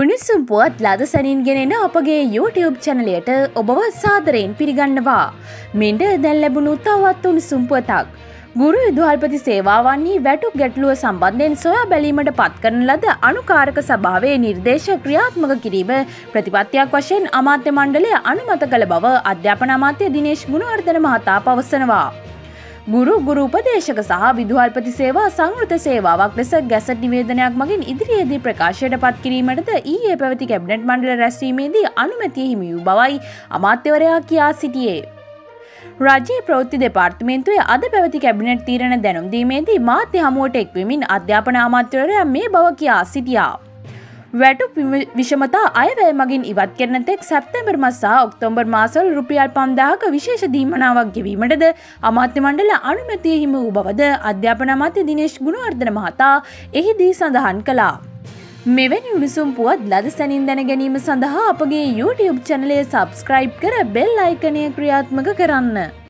උණුසුම් පුවත් ලද සැනින් ගෙනෙන අපගේ YouTube චැනලයට ඔබව සාදරයෙන් පිළිගන්නවා. මෙන්ඩ දැල් ලැබුණු තවත් උණුසුම් පුවතක්. ගුරු විදුහල්පති සේවාවන්නේ වැටුක් ගැටලුව සම්බන්ධයෙන් සොයා බැලීමට පත්කරන ලද අනුකාරක සභාවේ නිර්දේශ ක්‍රියාත්මක කිරීම ප්‍රතිපත්තියක් වශයෙන් අමාත්‍ය මණ්ඩලය අනුමත කළ බව අධ්‍යාපන අමාත්‍ය දිනේශ් ගුණවර්ධන මහතා පවසනවා. ගුරු ගුරු උපදේශක සහ විදුහල්පති සේවා සංවෘත සේවාවක් ලෙස ගැසට නිවේදනයක් මගින් ඉදිරියේදී ප්‍රකාශයට පත් කිරීමටද ඊයේ පැවති කැබ්නට් මණ්ඩල රැස්වීමේදී අනුමැතිය හිමි වූ බවයි අමාත්‍යවරයා කියා සිටියේ. රජයේ ප්‍රවෘත්ති දෙපාර්තමේන්තුවේ අද පැවති කැබිනට් තීරණ දැනුම්දීමේදී මාධ්‍ය හමුවට එක්වමින් අධ්‍යාපන අමාත්‍යවරයා මේ බව කියා සිටියා. වැටු විෂමතා අයවැය මගින් ඉවත් කරන තෙක් සැප්තැම්බර් මස් සහ ඔක්තෝබර් මාසවල රුපියල් 5000ක විශේෂ දීමනාවක් ගෙවීමටද අමාත්‍ය මණ්ඩල අනුමැතිය හිමි වූ බවද අධ්‍යාපන අමාත්‍ය දිනේශ් ගුණවර්ධන මහතා එහිදී සඳහන් කළා. මෙවැනි උණුසුම් පුවත් ලද සැනින් දැන ගැනීම සඳහා අපගේ YouTube චැනලය සබස්ක්‍රයිබ් කර බෙල් අයිකනය ක්‍රියාත්මක කරන්න.